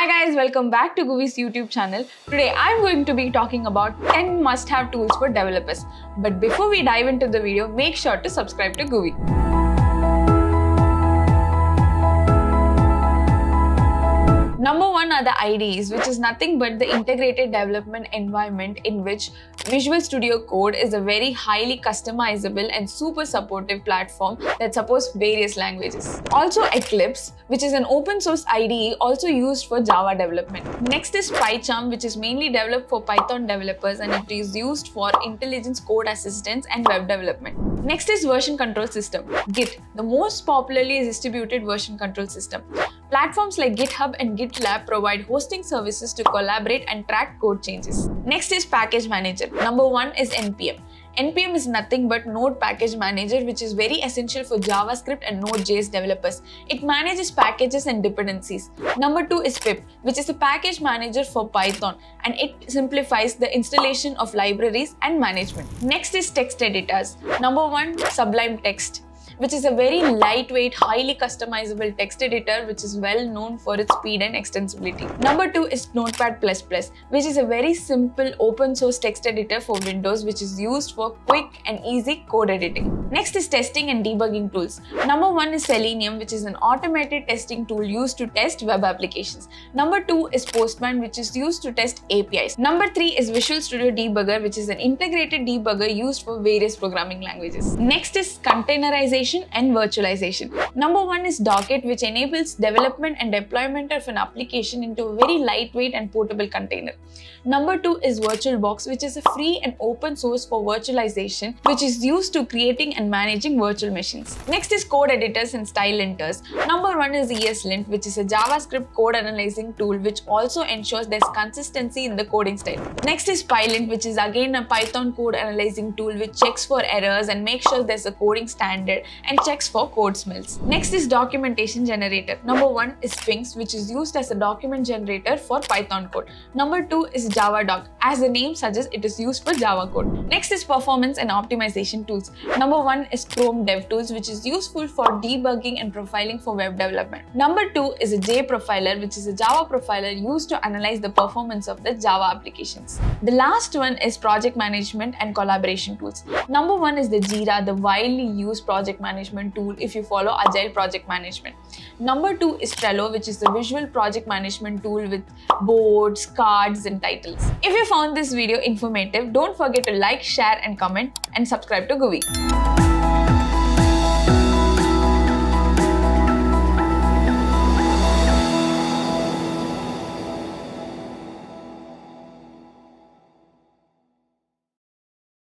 Hi guys, welcome back to GUVI's YouTube channel. Today I'm going to be talking about 10 must-have tools for developers. But before we dive into the video, make sure to subscribe to GUVI. Number are the IDEs, which is nothing but the integrated development environment in which Visual Studio Code is a very highly customizable and super supportive platform that supports various languages. Also Eclipse, which is an open source IDE also used for Java development. Next is PyCharm, which is mainly developed for Python developers and it is used for intelligence code assistance and web development. Next is version control system, Git, the most popularly distributed version control system. Platforms like GitHub and GitLab provide hosting services to collaborate and track code changes. Next is Package Manager. Number one is NPM. NPM is nothing but Node Package Manager, which is very essential for JavaScript and Node.js developers. It manages packages and dependencies. Number two is pip, which is a package manager for Python, and it simplifies the installation of libraries and management. Next is text editors. Number one, Sublime Text which is a very lightweight, highly customizable text editor which is well known for its speed and extensibility. Number two is Notepad++, which is a very simple open source text editor for Windows which is used for quick and easy code editing. Next is testing and debugging tools. Number one is Selenium, which is an automated testing tool used to test web applications. Number two is Postman, which is used to test APIs. Number three is Visual Studio Debugger, which is an integrated debugger used for various programming languages. Next is containerization and virtualization. Number one is Docker, which enables development and deployment of an application into a very lightweight and portable container. Number two is VirtualBox, which is a free and open source for virtualization, which is used to creating and managing virtual machines. Next is code editors and style linters. Number one is ESLint, which is a JavaScript code analyzing tool, which also ensures there's consistency in the coding style. Next is PyLint, which is again a Python code analyzing tool, which checks for errors and makes sure there's a coding standard and checks for code smells. Next is documentation generator. Number one is Sphinx, which is used as a document generator for Python code. Number two is JavaDoc. As the name suggests, it is used for Java code. Next is performance and optimization tools. Number one is Chrome DevTools, which is useful for debugging and profiling for web development. Number two is a JProfiler, which is a Java profiler used to analyze the performance of the Java applications. The last one is project management and collaboration tools. Number one is the Jira, the widely used project management tool if you follow Agile project management. Number two is Trello, which is the visual project management tool with boards, cards, and titles. If you found this video informative, don't forget to like, share, and comment, and subscribe to GUVI.